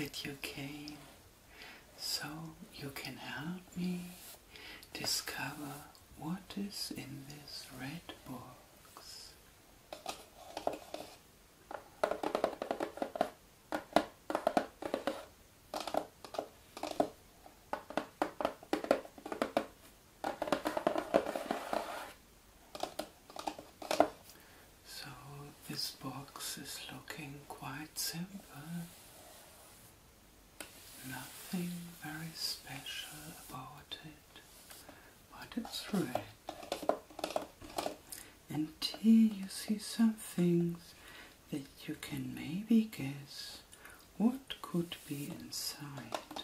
that you came so you can help me discover what is in this red box. So this box is looking quite simple. Nothing very special about it, but it's red. And here you see some things that you can maybe guess what could be inside.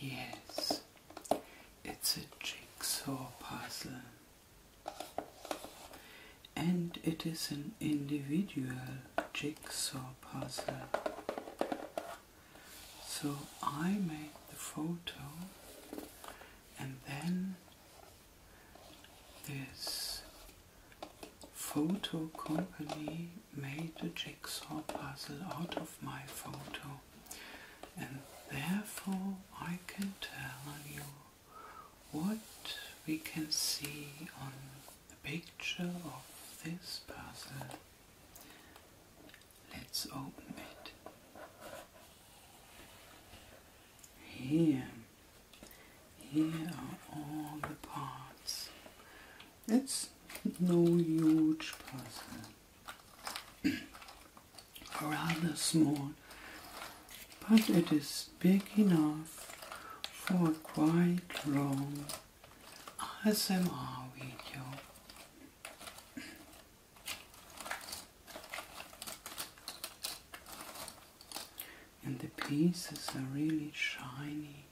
Yes, it's a jigsaw puzzle. And it is an individual jigsaw puzzle. So I made the photo and then this photo company made a jigsaw puzzle out of my photo and therefore I can tell you what we can see on the picture of this puzzle. Let's open it. Here, here are all the parts. It's no huge puzzle, rather small, but it is big enough for quite long ASMR video. And the pieces are really shiny.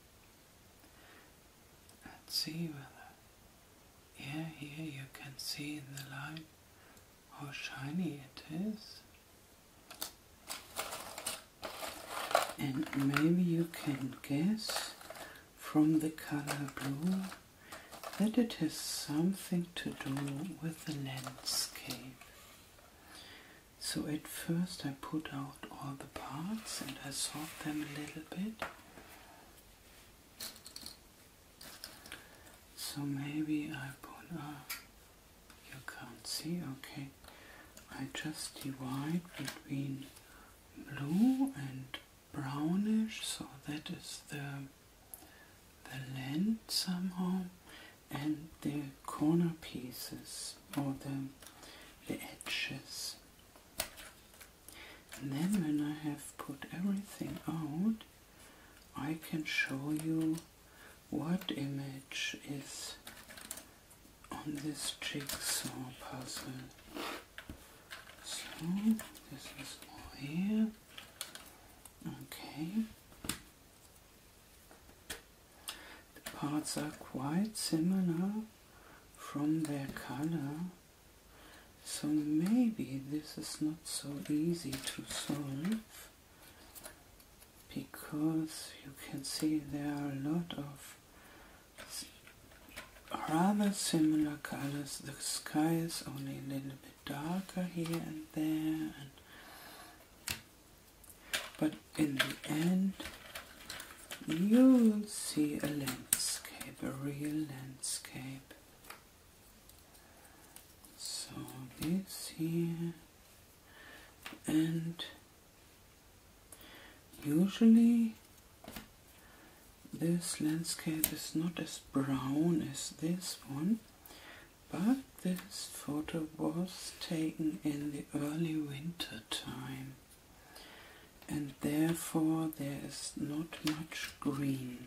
Let's see whether, yeah, here you can see in the light how shiny it is. And maybe you can guess from the color blue that it has something to do with the landscape. So at first I put out all the parts and I sort them a little bit. So maybe I put up, you can't see, okay. I just divide between blue and brownish, so that is the the land somehow, and the corner pieces or the the edges. And then when I have put everything out, I can show you what image is on this jigsaw puzzle. So, this is more here. Okay. The parts are quite similar from their color. So maybe this is not so easy to solve because you can see there are a lot of rather similar colors. The sky is only a little bit darker here and there and but in the end you will see a landscape, a real landscape. This here. And usually this landscape is not as brown as this one but this photo was taken in the early winter time. And therefore there is not much green.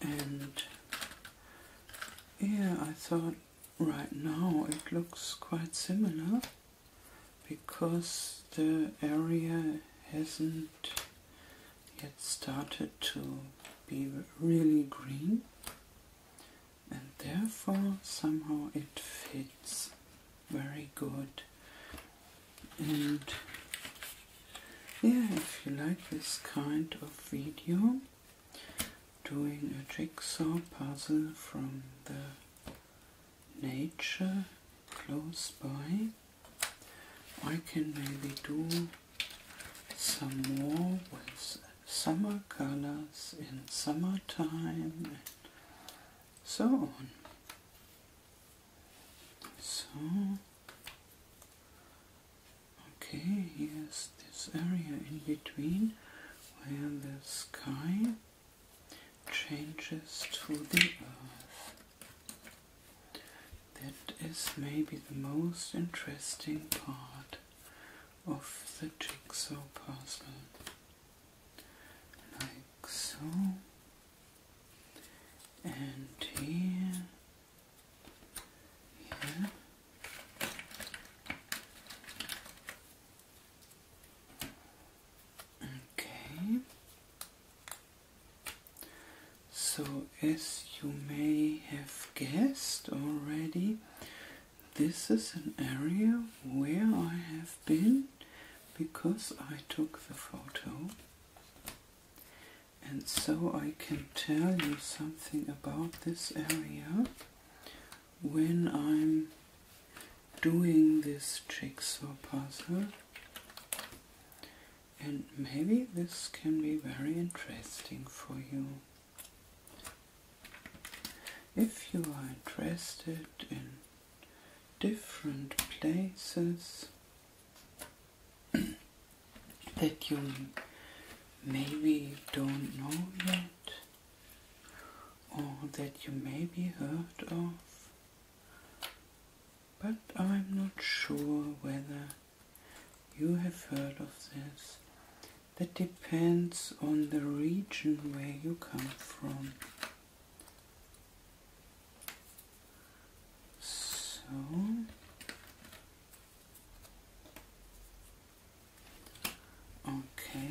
And yeah I thought right now it looks quite similar because the area hasn't yet started to be really green and therefore somehow it fits very good. And yeah if you like this kind of video doing a jigsaw puzzle from the nature close by I can maybe do some more with summer colors in summertime and so on. So, okay, here's this area in between where the sky changes to the earth. That is maybe the most interesting part of the jigsaw puzzle. Like so. And here. Here. Okay. So as you may have guessed already, this is an area where I have been because I took the photo. And so I can tell you something about this area when I'm doing this jigsaw puzzle. And maybe this can be very interesting for you. If you are interested in different places that you maybe don't know yet or that you maybe heard of but I'm not sure whether you have heard of this. That depends on the region where you come from. So okay.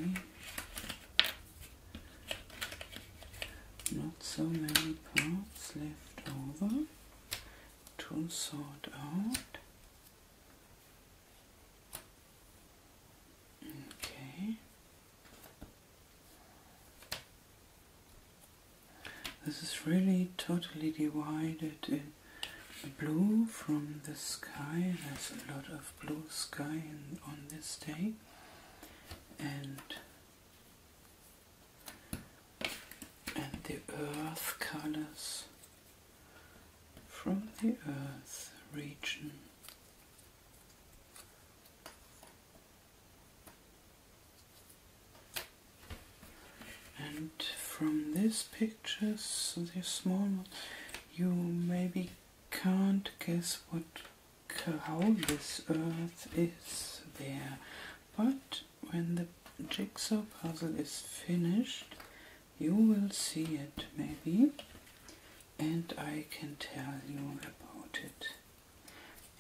Not so many parts left over. To sort out. Okay. This is really totally divided. In blue from the sky. There's a lot of blue sky in, on this day, and and the earth colors from the earth region. And from these pictures, the small ones, you maybe can't guess what how this earth is there. But when the jigsaw puzzle is finished, you will see it maybe, and I can tell you about it.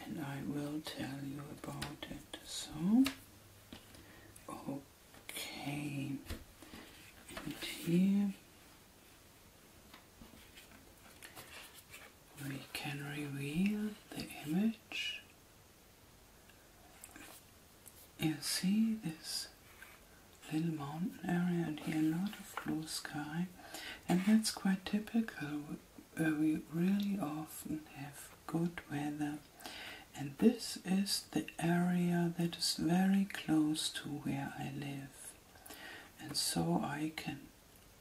And I will tell you about it. So, okay, and here we can reveal the image. You see this little mountain area and here a lot of blue sky. And that's quite typical. Uh, we really often have good weather. And this is the area that is very close to where I live. And so I can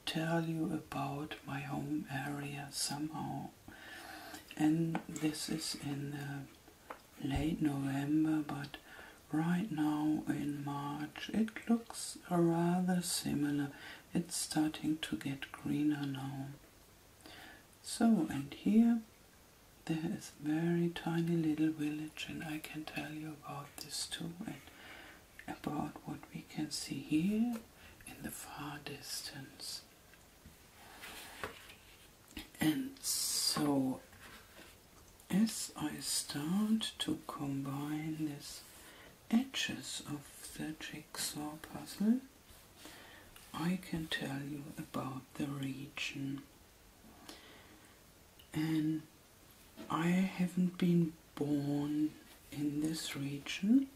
tell you about my home area somehow. And this is in uh, late November but right now in March it looks rather similar. It's starting to get greener now. So and here there is very tiny little village and I can tell you about this too and about what we can see here in the far distance. And so as I start to combine these edges of the jigsaw puzzle, I can tell you about the region. And I haven't been born in this region,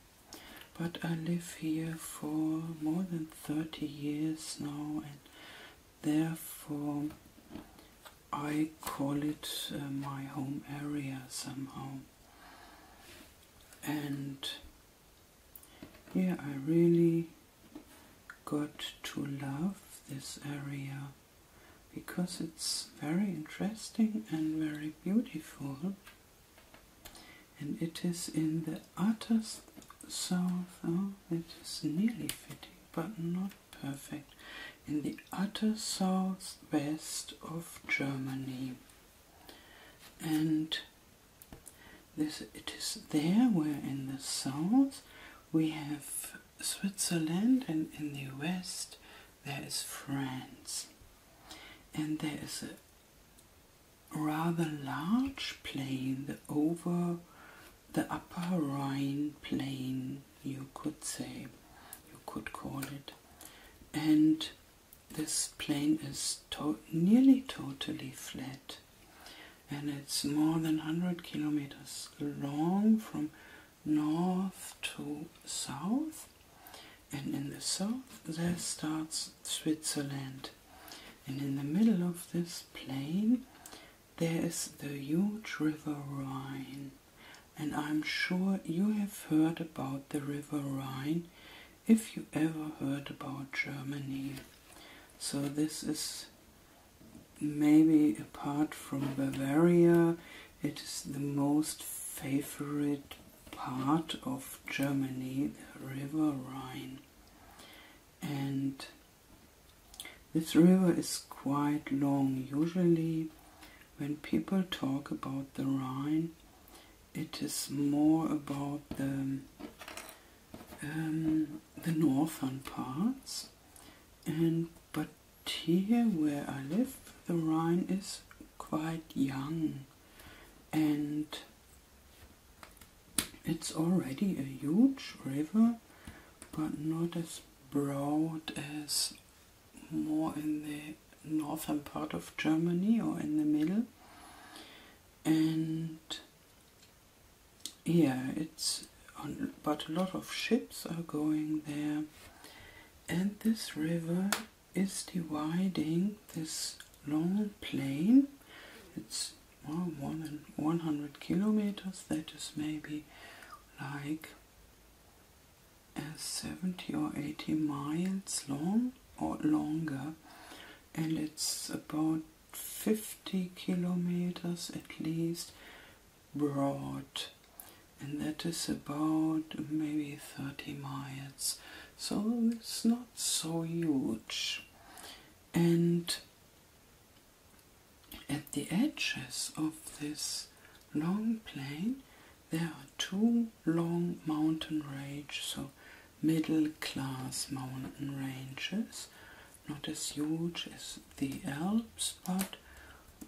but I live here for more than 30 years now, and therefore I call it uh, my home area somehow. And yeah, I really got to love this area because it's very interesting and very beautiful. And it is in the utter south oh, it is nearly fitting but not perfect. In the utter southwest of Germany. And this it is there where in the south we have Switzerland and in the west there is France. And there is a rather large plain the over the upper Rhine plain you could say you could call it. And this plain is to nearly totally flat. And it's more than 100 kilometers long from north to south and in the south there starts Switzerland. And in the middle of this plain there is the huge river Rhine. And I'm sure you have heard about the river Rhine if you ever heard about Germany. So this is maybe apart from Bavaria, it is the most favorite part of Germany, the River Rhine. And this river is quite long. Usually, when people talk about the Rhine, it is more about the um, the northern parts, and but here where I live, the Rhine is quite young and it's already a huge river but not as broad as more in the northern part of Germany or in the middle and yeah it's on, but a lot of ships are going there and this river is dividing this long plain. It's well, more than 100 kilometers. That is maybe like uh, 70 or 80 miles long or longer. And it's about 50 kilometers at least broad. And that is about maybe 30 miles. So it's not so huge. And at the edges of this long plain, there are two long mountain ranges, so middle class mountain ranges, not as huge as the Alps, but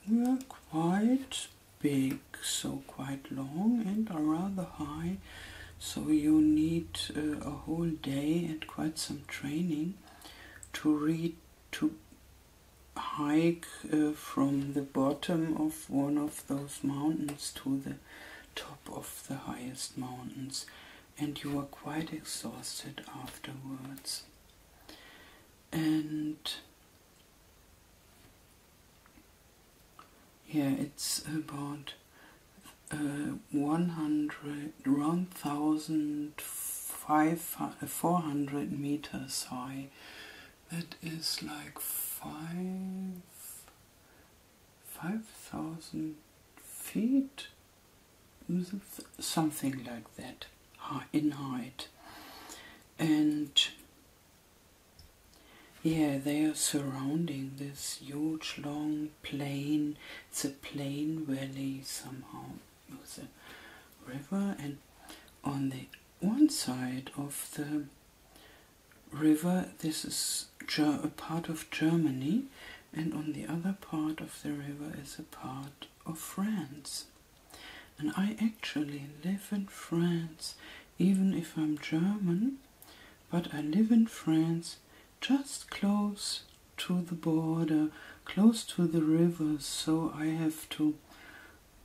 we are quite big, so quite long and are rather high. So you need uh, a whole day and quite some training to read to hike uh, from the bottom of one of those mountains to the top of the highest mountains and you are quite exhausted afterwards. And yeah it's about uh, 100 1400 meters high. That is like five five thousand feet, something like that, in height, and yeah, they are surrounding this huge long plain. It's a plain valley somehow with a river, and on the one side of the river, this is a part of Germany, and on the other part of the river is a part of France. And I actually live in France, even if I'm German, but I live in France just close to the border, close to the river, so I have to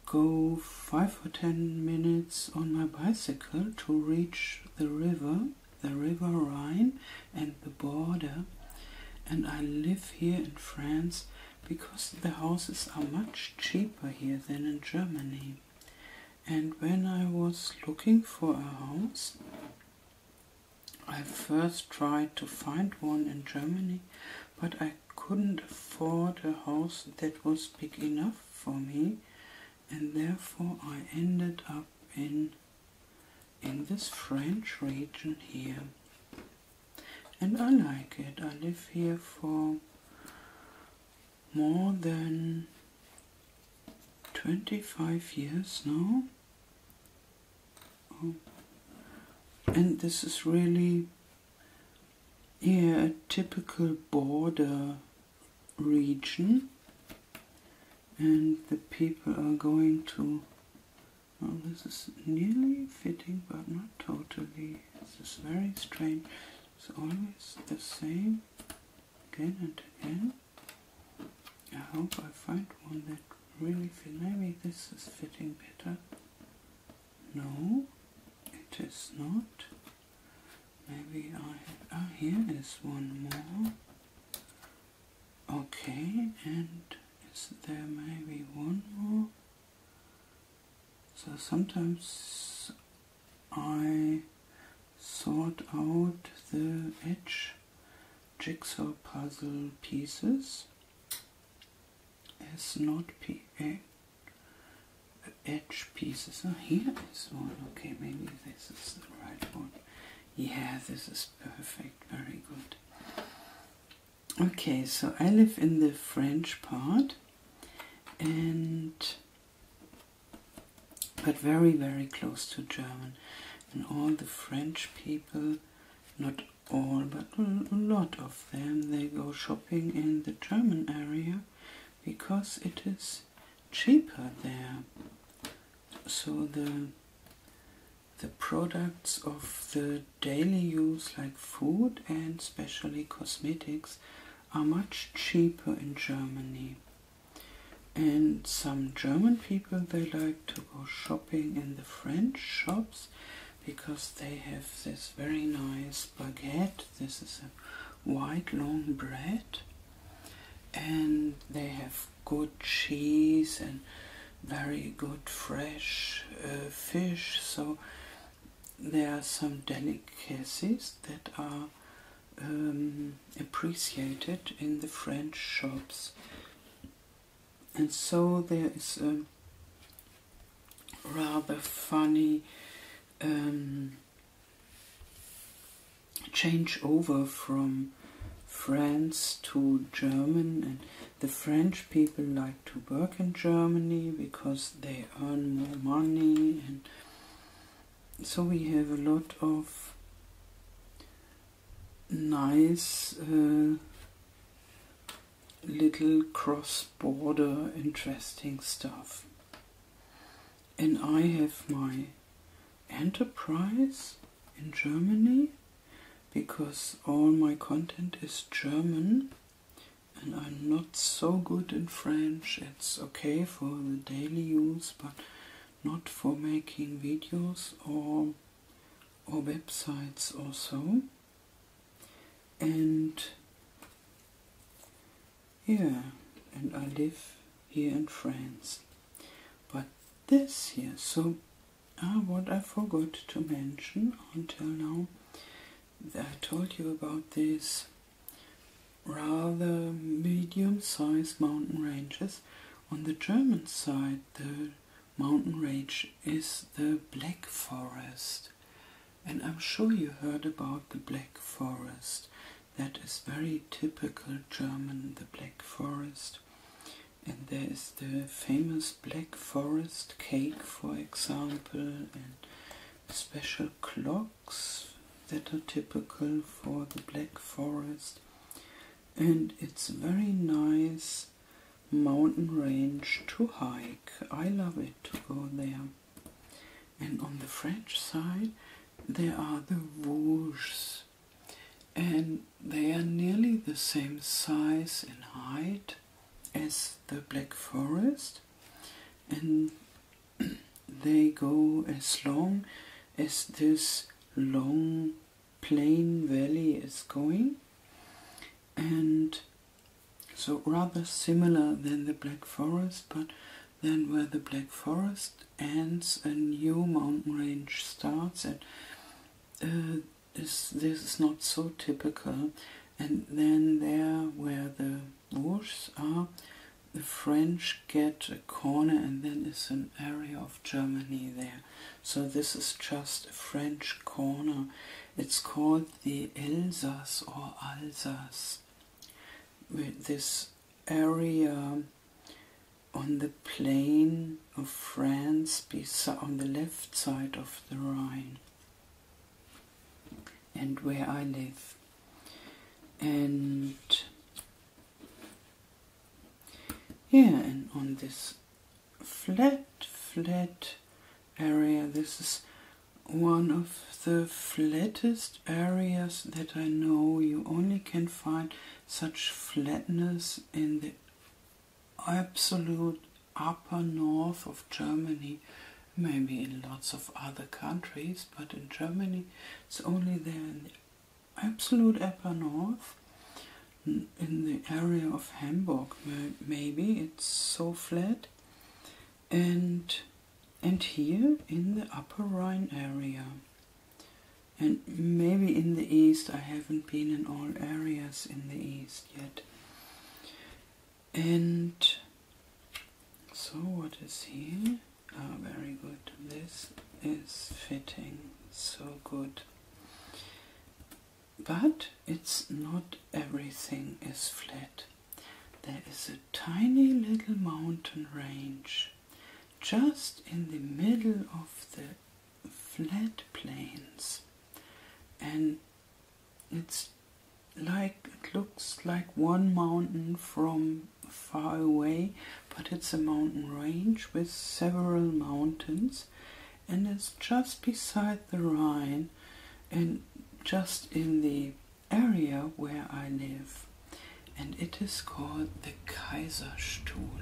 go five or ten minutes on my bicycle to reach the river, the river Rhine and the border and I live here in France because the houses are much cheaper here than in Germany. And when I was looking for a house, I first tried to find one in Germany, but I couldn't afford a house that was big enough for me, and therefore I ended up in in this French region here. And I like it. I live here for more than 25 years now. Oh. And this is really yeah, a typical border region and the people are going to well this is nearly fitting but not totally this is very strange it's always the same again and again I hope I find one that really fits maybe this is fitting better. No it is not. Maybe I ah here is one more. Okay and is there maybe one more? So sometimes I sort out the edge jigsaw puzzle pieces as not p edge pieces. Oh, here is one. Okay, maybe this is the right one. Yeah, this is perfect. Very good. Okay, so I live in the French part and but very very close to German and all the French people not all but a lot of them they go shopping in the German area because it is cheaper there. So the the products of the daily use like food and especially cosmetics are much cheaper in Germany. And some German people they like to go shopping in the French shops because they have this very nice baguette. This is a white long bread and they have good cheese and very good fresh uh, fish. So there are some delicacies that are um, appreciated in the French shops. And so there is a rather funny um, change over from France to German and the French people like to work in Germany because they earn more money and so we have a lot of nice uh, little cross-border interesting stuff. And I have my enterprise in Germany because all my content is German and I'm not so good in French. It's okay for the daily use but not for making videos or or websites or so. And yeah, and I live here in France. But this here, so ah, what I forgot to mention until now, I told you about these rather medium-sized mountain ranges. On the German side, the mountain range is the Black Forest. And I'm sure you heard about the Black Forest that is very typical German, the Black Forest. And there is the famous Black Forest cake, for example, and special clocks that are typical for the Black Forest. And it's a very nice mountain range to hike. I love it to go there. And on the French side, there are the Vosges and they are nearly the same size and height as the Black Forest and they go as long as this long plain valley is going and so rather similar than the Black Forest but then where the Black Forest ends a new mountain range starts and uh, is this is not so typical. And then there where the Vosges are, the French get a corner and then is an area of Germany there. So this is just a French corner. It's called the Elsass or Alsace. This area on the plain of France, on the left side of the Rhine, and where I live. And yeah, and on this flat, flat area, this is one of the flattest areas that I know. You only can find such flatness in the absolute upper north of Germany, maybe in lots of other countries, but in Germany it's only there in the absolute upper north, in the area of Hamburg, maybe it's so flat, and and here in the upper Rhine area. And maybe in the east, I haven't been in all areas in the east yet. And so, what is here? Ah, very good. This is fitting so good. But it's not everything is flat. There is a tiny little mountain range just in the middle of the flat plains. And it's like it looks like one mountain from far away, but it's a mountain range with several mountains, and it's just beside the Rhine. And just in the area where I live, and it is called the Kaiserstuhl.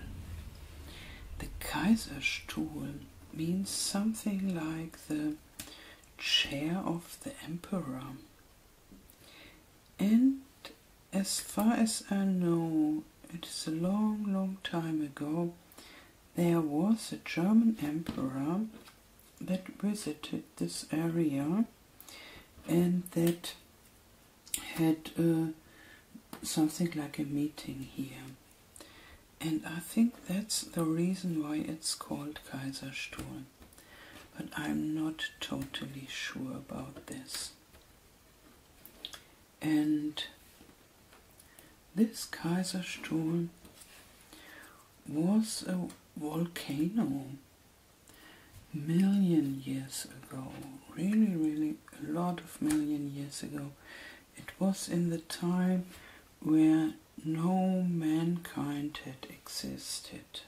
The Kaiserstuhl means something like the chair of the emperor. And as far as I know, it is a long, long time ago, there was a German emperor that visited this area and that had uh, something like a meeting here. And I think that's the reason why it's called Kaiserstuhl but I'm not totally sure about this. And this Kaiserstuhl was a volcano million years ago, really, really a lot of million years ago. It was in the time where no mankind had existed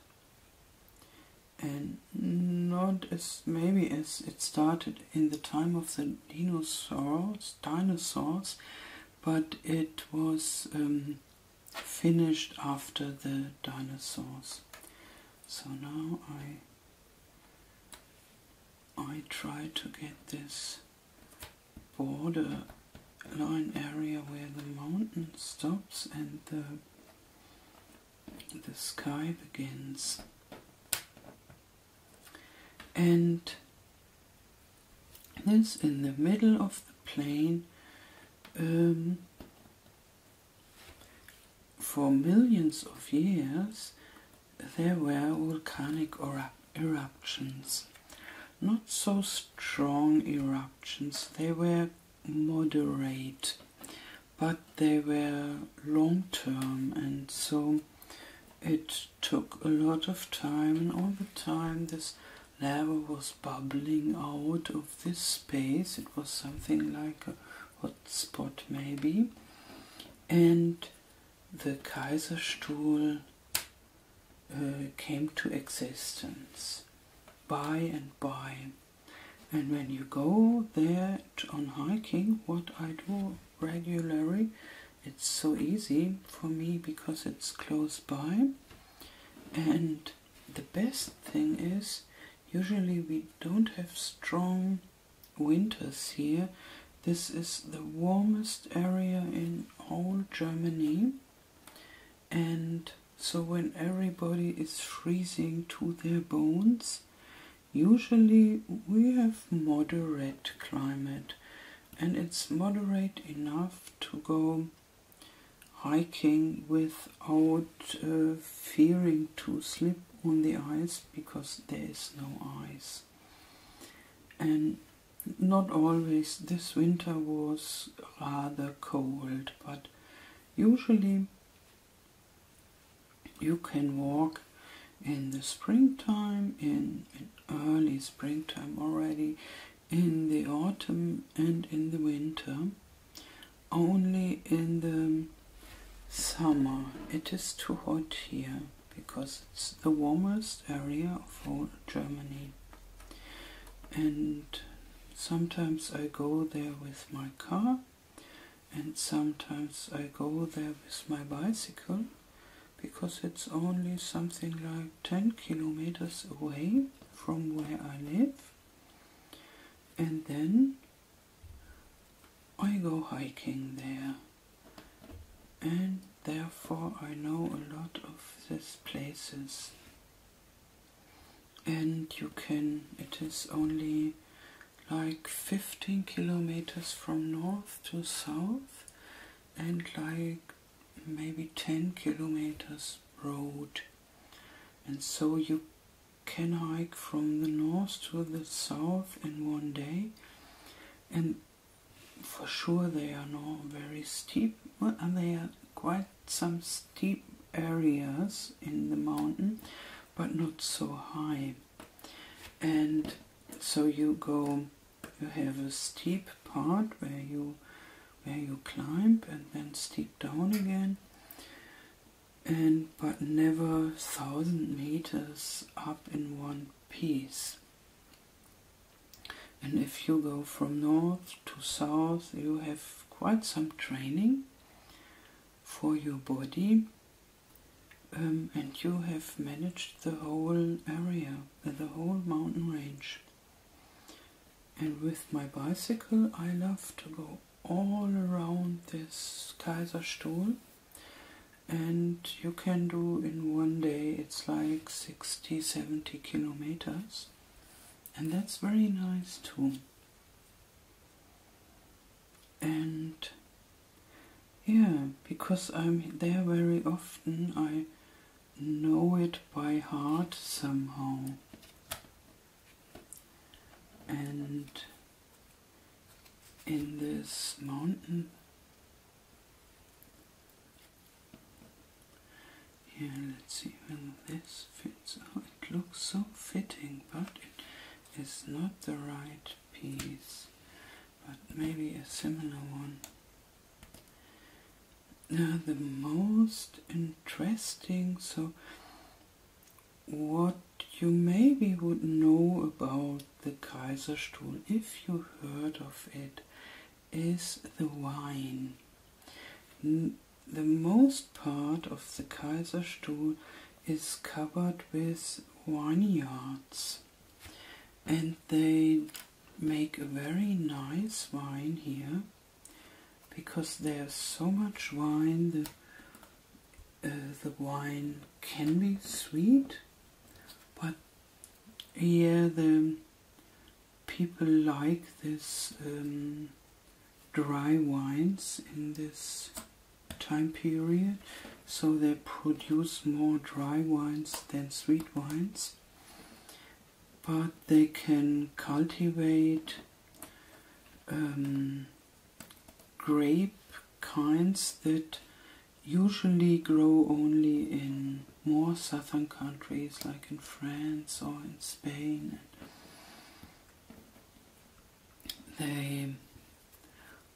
and not as maybe as it started in the time of the dinosaurs dinosaurs but it was um, finished after the dinosaurs so now I I try to get this border line area where the mountain stops and the the sky begins. And this in the middle of the plain um, for millions of years there were volcanic eruptions not so strong eruptions they were moderate but they were long term and so it took a lot of time and all the time this lava was bubbling out of this space. It was something like a hot spot, maybe. And the Kaiserstuhl uh, came to existence by and by. And when you go there on hiking, what I do regularly, it's so easy for me because it's close by. And the best thing is Usually we don't have strong winters here. This is the warmest area in all Germany. And so when everybody is freezing to their bones, usually we have moderate climate and it's moderate enough to go hiking without uh, fearing to slip on the ice because there is no ice. And not always, this winter was rather cold, but usually you can walk in the springtime, in, in early springtime already, in the autumn and in the winter. Only in the summer it is too hot here because it's the warmest area of whole Germany. And sometimes I go there with my car and sometimes I go there with my bicycle because it's only something like 10 kilometers away from where I live. And then I go hiking there. And therefore I know a lot of these places. And you can it is only like 15 kilometers from north to south and like maybe 10 kilometers road. And so you can hike from the north to the south in one day. And for sure they are not very steep and they are quite some steep areas in the mountain but not so high. And so you go you have a steep part where you where you climb and then steep down again and but never thousand meters up in one piece and if you go from north to south you have quite some training for your body um, and you have managed the whole area, the whole mountain range. And with my bicycle, I love to go all around this Kaiserstuhl. And you can do in one day, it's like 60 70 kilometers. And that's very nice too. And yeah, because I'm there very often, I know it by heart somehow. And in this mountain, here, let's see whether this fits. Oh, it looks so fitting, but it is not the right piece, but maybe a similar one. Now the most interesting, so what you maybe would know about the Kaiserstuhl, if you heard of it, is the wine. The most part of the Kaiserstuhl is covered with vineyards and they make a very nice wine here because there's so much wine the, uh, the wine can be sweet but yeah the people like this um, dry wines in this time period so they produce more dry wines than sweet wines but they can cultivate um, grape kinds that usually grow only in more southern countries like in France or in Spain. They,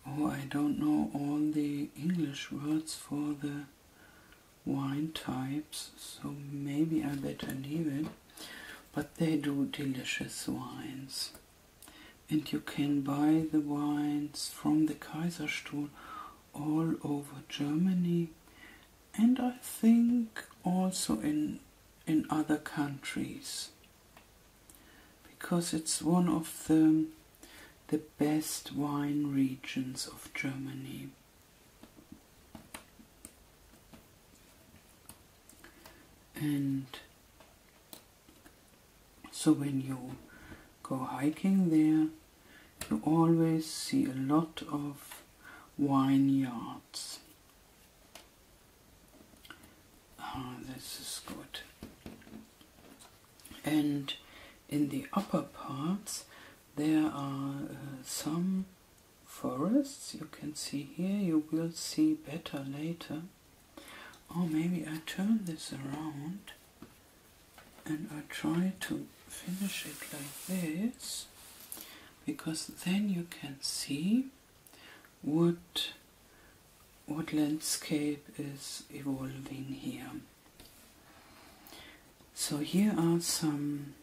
oh, I don't know all the English words for the wine types, so maybe I better leave it. But they do delicious wines and you can buy the wines from the Kaiserstuhl all over Germany and I think also in in other countries because it's one of the the best wine regions of Germany. And so when you go hiking there, you always see a lot of vineyards. Ah, this is good. And in the upper parts there are uh, some forests you can see here you will see better later or maybe I turn this around and I try to finish it like this because then you can see what what landscape is evolving here. So here are some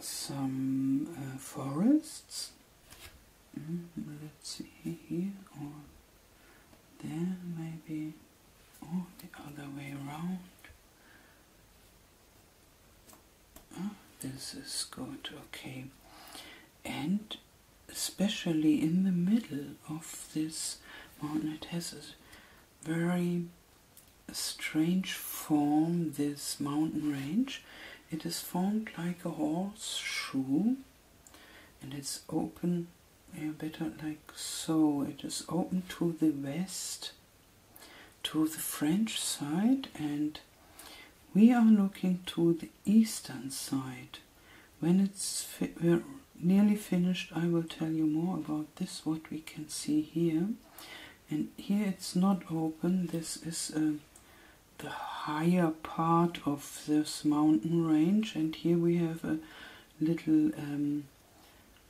some uh, forests. Mm, let's see here or there maybe or the other way around. Oh, this is good, okay. And especially in the middle of this mountain, it has a very strange form, this mountain range. It is formed like a horseshoe and it's open, yeah, better like so. It is open to the west, to the French side, and we are looking to the eastern side. When it's fi nearly finished, I will tell you more about this, what we can see here. And here it's not open, this is uh, the higher part of this mountain range, and here we have a little um,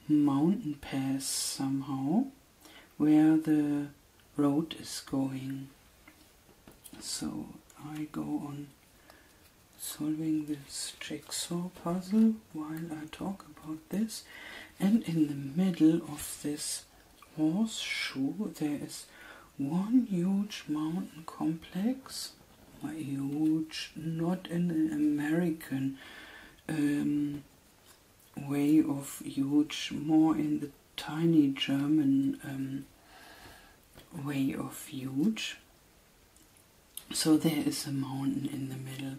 mountain pass somehow where the road is going. So I go on solving this jigsaw puzzle while I talk about this and in the middle of this horseshoe there is one huge mountain complex huge not in an American um, way of huge more in the tiny German um, way of huge. So there is a mountain in the middle.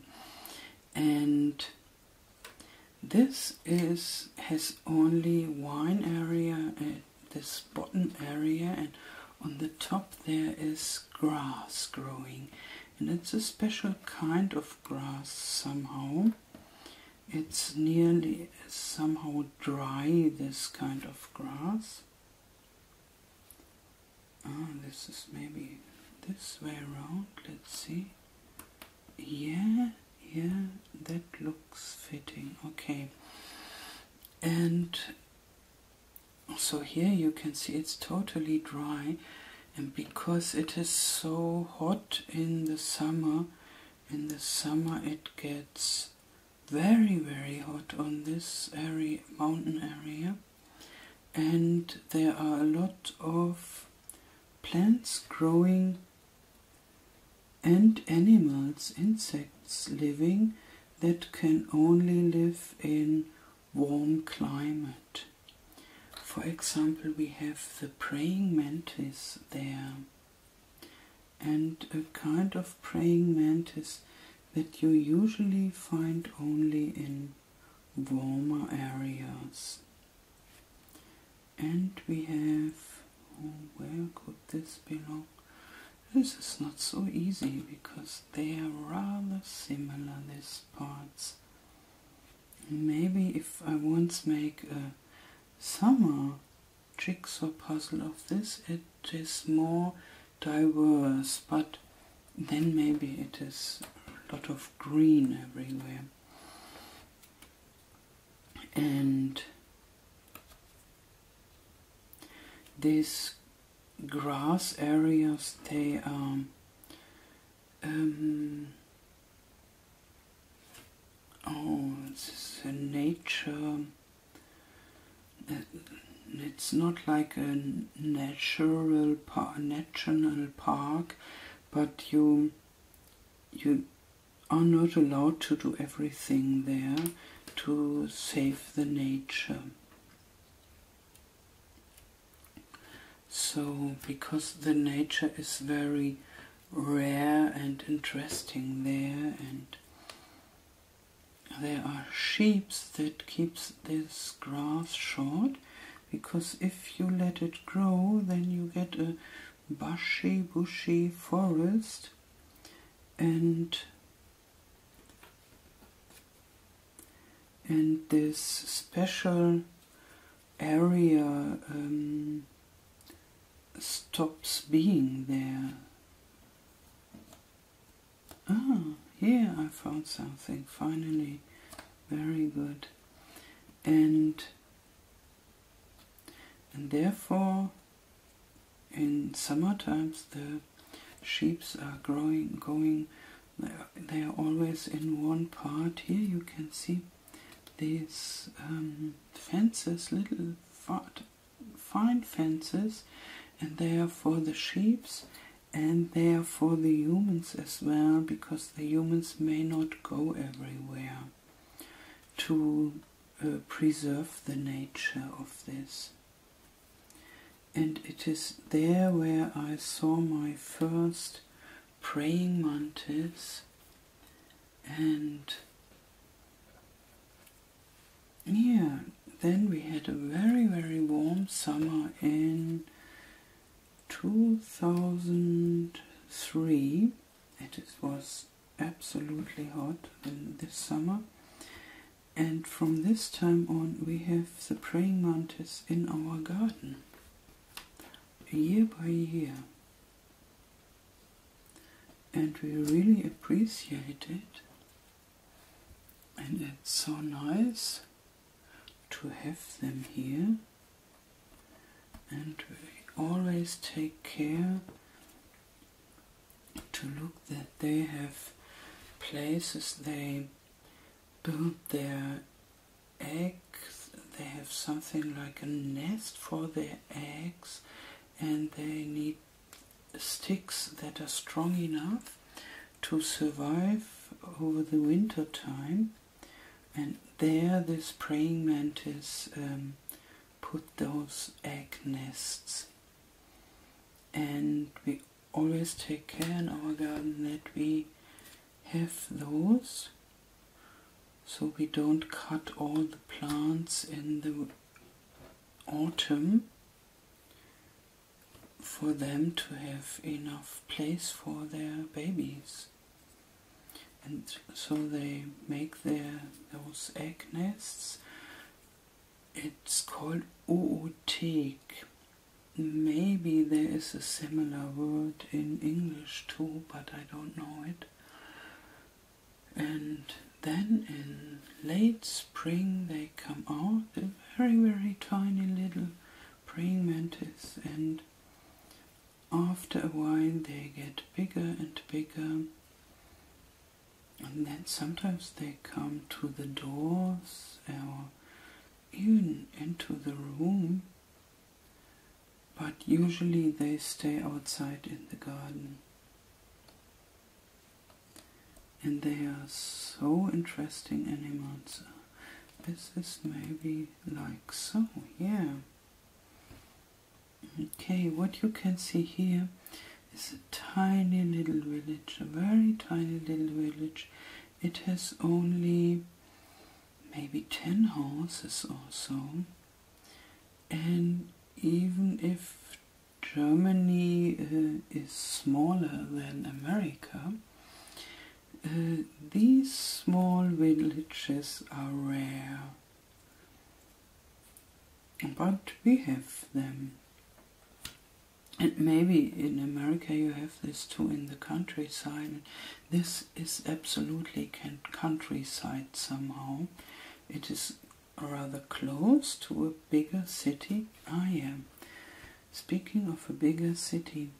And this is has only one area at this bottom area and on the top there is grass growing and it's a special kind of grass somehow. It's nearly somehow dry this kind of grass. Ah this is maybe this way around let's see. Yeah yeah that looks fitting okay. And so here you can see it's totally dry and because it is so hot in the summer in the summer it gets very very hot on this area mountain area and there are a lot of plants growing and animals insects living that can only live in warm climate. For example, we have the praying mantis there and a kind of praying mantis that you usually find only in warmer areas. And we have, oh, where could this belong? This is not so easy because they are rather similar, these parts. Maybe if I once make a summer jigsaw puzzle of this, it is more diverse, but then maybe it is a lot of green everywhere. And this grass areas they are um, oh it's a nature it's not like a natural par national park but you you are not allowed to do everything there to save the nature. So, because the nature is very rare and interesting there, and there are sheep that keeps this grass short, because if you let it grow, then you get a bushy, bushy forest, and and this special area um, stops being there. Ah, here I found something finally. Very good. And and therefore in summer times the sheeps are growing going they are always in one part here you can see these um, fences little fine fences and they are for the sheeps and they are for the humans as well because the humans may not go everywhere to uh, preserve the nature of this. And it is there where I saw my first praying mantis and yeah then we had a very very warm summer in 2003 it was absolutely hot in this summer and from this time on we have the praying mantis in our garden year by year. And we really appreciate it. And it's so nice to have them here. And we always take care to look that they have places they build their eggs. They have something like a nest for their eggs and they need sticks that are strong enough to survive over the winter time. And there this praying mantis um, put those egg nests. And we always take care in our garden that we have those so we don't cut all the plants in the autumn for them to have enough place for their babies. And so they make their those egg nests. It's called Oothek. Maybe there is a similar word in English too, but I don't know it. And then in late spring they come out, very, very tiny little praying mantis, and after a while they get bigger and bigger. And then sometimes they come to the doors or even into the room but usually they stay outside in the garden and they are so interesting animals this is maybe like so yeah Okay, what you can see here is a tiny little village, a very tiny little village. It has only maybe 10 houses or so. And even if Germany uh, is smaller than America, uh, these small villages are rare. But we have them. And maybe in America you have this too in the countryside. This is absolutely countryside somehow. It is rather close to a bigger city. I am. Speaking of a bigger city,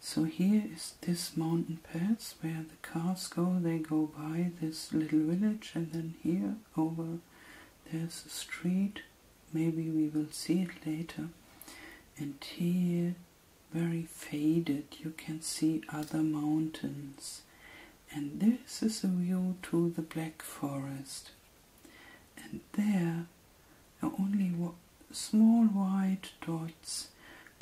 so here is this mountain pass where the cars go. They go by this little village and then here over there's a street. Maybe we will see it later. And here very faded you can see other mountains and this is a view to the black forest and there are only small white dots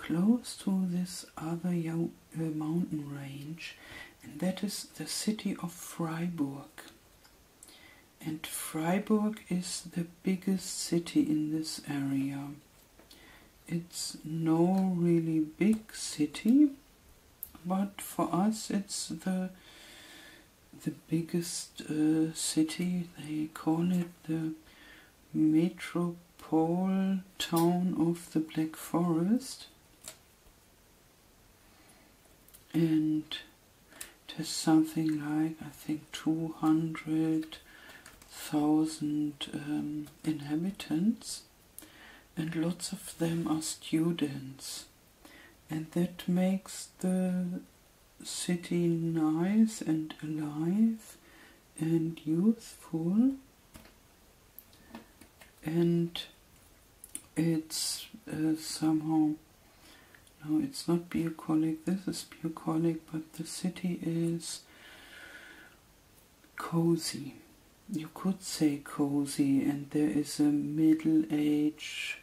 close to this other uh, mountain range and that is the city of Freiburg. And Freiburg is the biggest city in this area. It's no really big city, but for us it's the the biggest uh, city. They call it the metropole town of the Black Forest, and it has something like I think two hundred thousand um, inhabitants and lots of them are students. And that makes the city nice and alive and youthful. And it's uh, somehow no it's not bucolic. This is bucolic but the city is cozy. You could say cozy and there is a middle age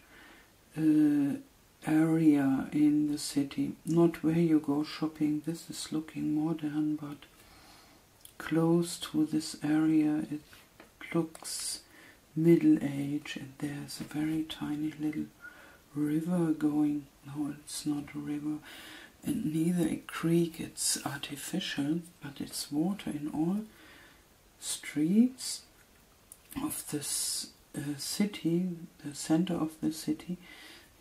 uh, area in the city. Not where you go shopping, this is looking modern, but close to this area it looks middle age and there's a very tiny little river going. No, it's not a river and neither a creek, it's artificial, but it's water in all streets of this uh, city, the center of the city,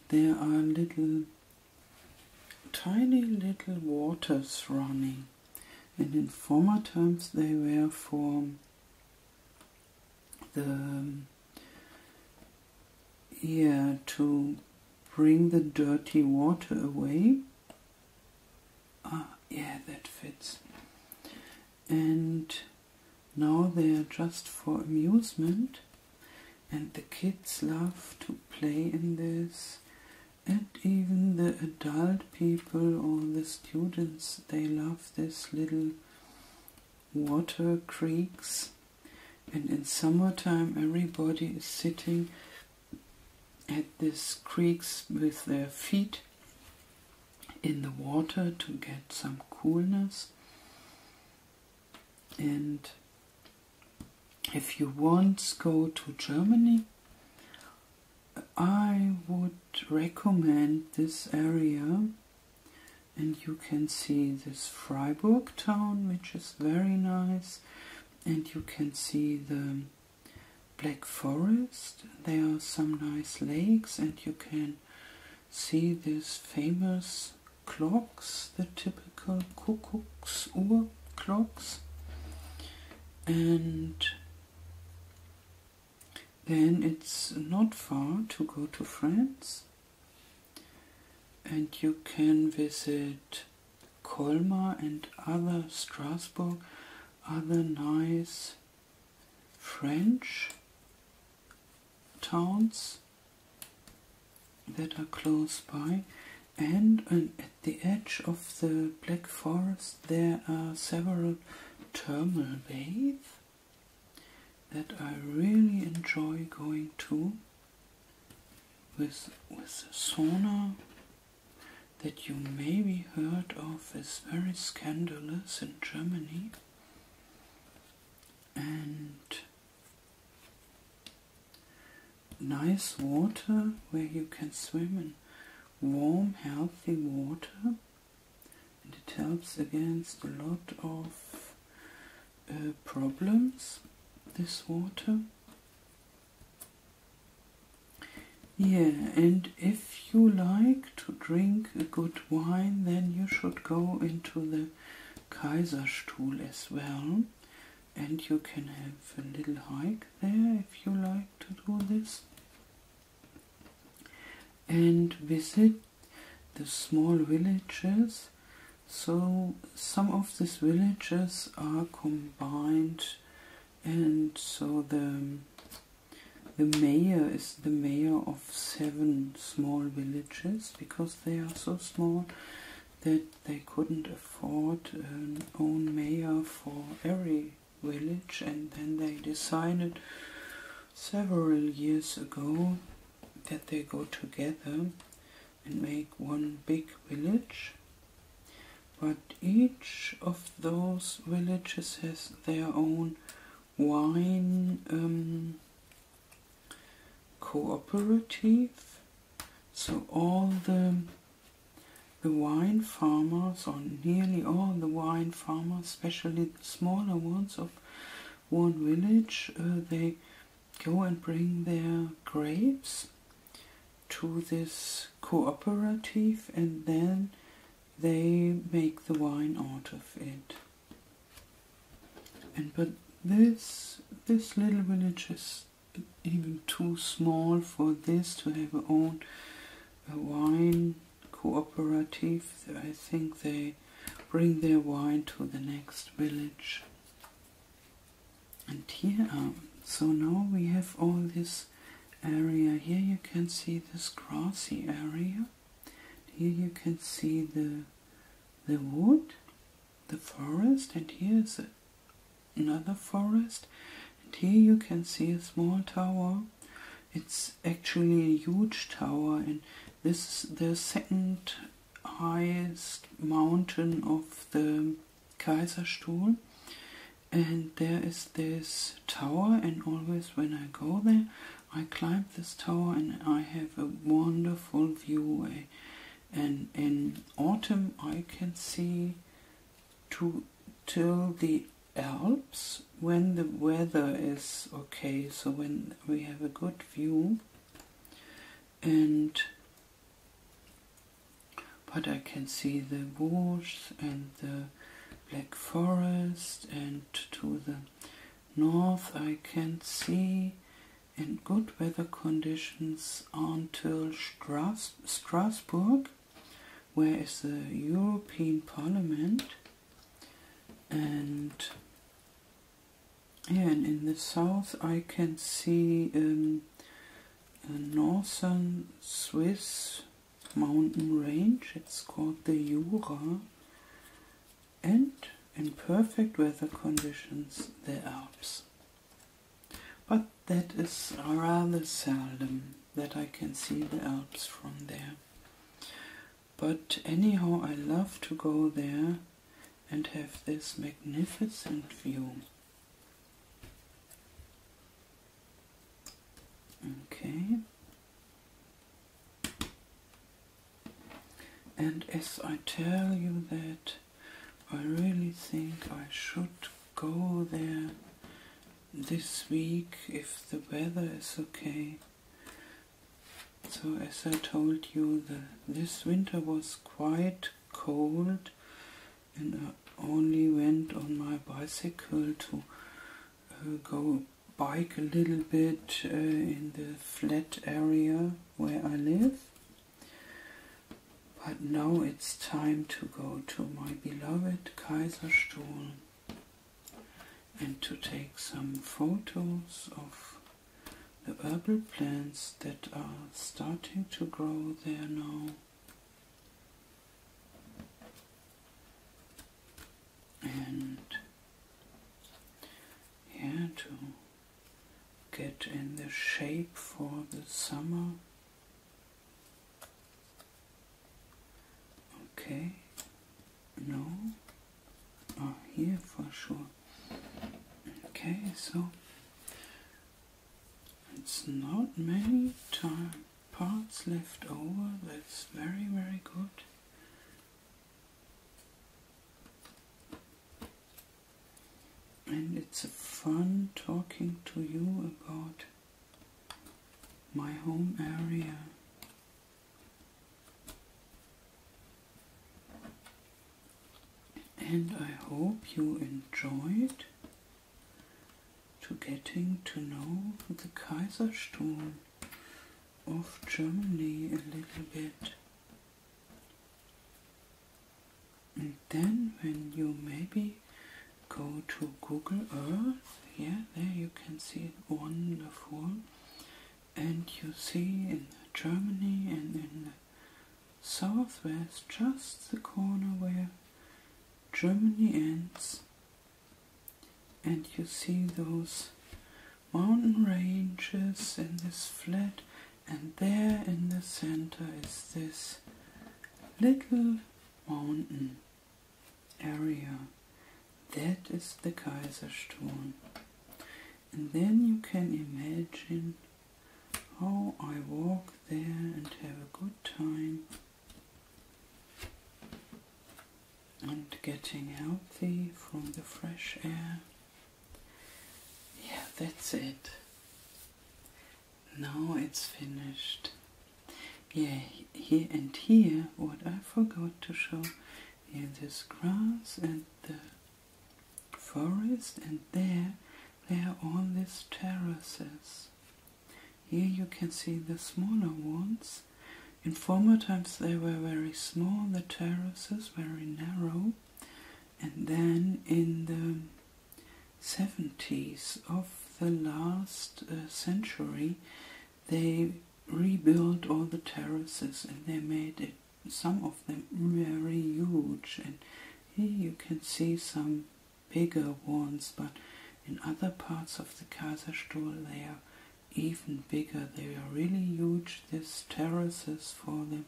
there are little, tiny little waters running. And in former times they were for the, yeah, to bring the dirty water away. Ah, yeah, that fits. And now they are just for amusement, and the kids love to play in this, and even the adult people or the students they love this little water creeks. And in summertime, everybody is sitting at these creeks with their feet in the water to get some coolness. And if you once go to Germany, I would recommend this area and you can see this Freiburg town which is very nice and you can see the Black Forest. There are some nice lakes and you can see these famous clocks the typical Kuckucksuhr clocks. And then it's not far to go to France. And you can visit Colmar and other Strasbourg, other nice French towns that are close by. And, at the edge of the Black Forest there are several thermal baths that I really enjoy going to with with a sauna that you maybe heard of is very scandalous in Germany. And nice water where you can swim in warm healthy water and it helps against a lot of uh, problems this water. Yeah, and if you like to drink a good wine, then you should go into the Kaiserstuhl as well. And you can have a little hike there if you like to do this. And visit the small villages. So some of these villages are combined and so the the mayor is the mayor of seven small villages because they are so small that they couldn't afford an own mayor for every village and then they decided several years ago that they go together and make one big village. But each of those villages has their own wine um, cooperative. So all the the wine farmers, or nearly all the wine farmers, especially the smaller ones of one village, uh, they go and bring their grapes to this cooperative and then they make the wine out of it. And but this this little village is even too small for this to have a own a wine cooperative. I think they bring their wine to the next village. And here, um, so now we have all this area. Here you can see this grassy area. Here you can see the the wood, the forest, and here's another forest. And here you can see a small tower. It's actually a huge tower, and this is the second highest mountain of the Kaiserstuhl. And there is this tower, and always when I go there, I climb this tower and I have a wonderful view. And in autumn, I can see to till the Alps when the weather is okay, so when we have a good view. And but I can see the woods and the black forest, and to the north I can see in good weather conditions until Stras Strasbourg, where is the European Parliament, and yeah, and in the south I can see um, a northern Swiss mountain range. It's called the Jura. And in perfect weather conditions, the Alps. But that is rather seldom that I can see the Alps from there. But anyhow, I love to go there and have this magnificent view. Okay. And as I tell you that, I really think I should go there this week if the weather is okay. So as I told you, the, this winter was quite cold and I only went on my bicycle to uh, go bike a little bit uh, in the flat area where I live. But now it's time to go to my beloved Kaiserstuhl and to take some photos of the herbal plants that are starting to grow there now. And yeah, to get in the shape for the summer. Okay, no, oh, here for sure. Okay, so it's not many time parts left over. That's very, very good. And it's a fun talking to you about my home area. And I hope you enjoyed to getting to know the Kaiserstuhl of Germany a little bit. And then when you maybe go to Google Earth, yeah, there you can see it wonderful. And you see in Germany and in the southwest, just the corner where Germany ends, and you see those mountain ranges and this flat, and there in the center is this little mountain area. That is the Kaiserstuhl. And then you can imagine how I walk there and have a good getting healthy from the fresh air. Yeah, that's it. Now it's finished. Yeah, here and here, what I forgot to show, here this grass and the forest, and there, there are all these terraces. Here you can see the smaller ones. In former times they were very small, the terraces very narrow, and then in the 70s of the last uh, century they rebuilt all the terraces and they made it some of them very huge. And here you can see some bigger ones but in other parts of the Kaiserstuhl they are even bigger. They are really huge. These terraces for the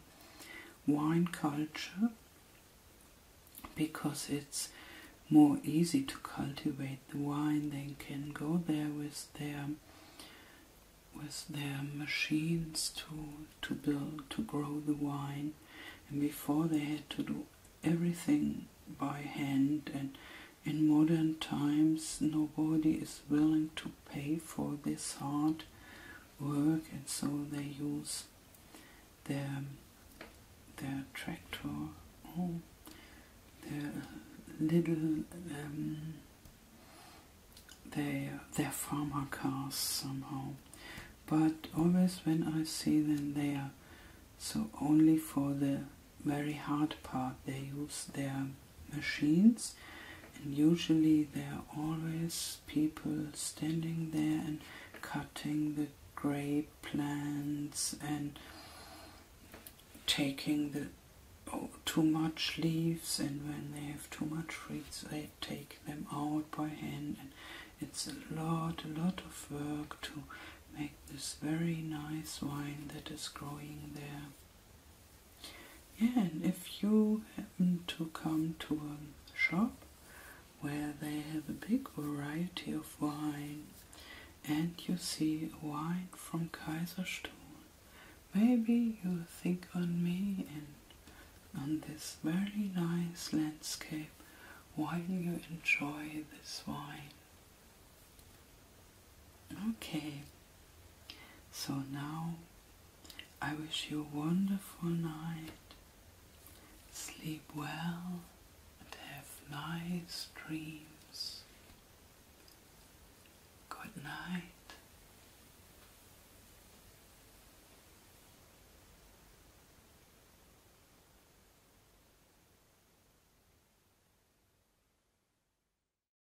wine culture because it's more easy to cultivate the wine. They can go there with their with their machines to to build to grow the wine. And before they had to do everything by hand. And in modern times nobody is willing to pay for this hard work and so they use their their tractor or their little um, their their farmer cars somehow. But always when I see them they are so only for the very hard part. They use their machines and usually there are always people standing there and cutting the grape plants and taking the oh, too much leaves and when they have too much fruits they take them out by hand and it's a lot a lot of work to make this very nice wine that is growing there. Yeah and if you happen to come to a shop where they have a big variety of wine and you see wine from Kaiserstuhl maybe you think on me and on this very nice landscape while you enjoy this wine. Okay, so now I wish you a wonderful night. Sleep well and have nice dreams. Good night.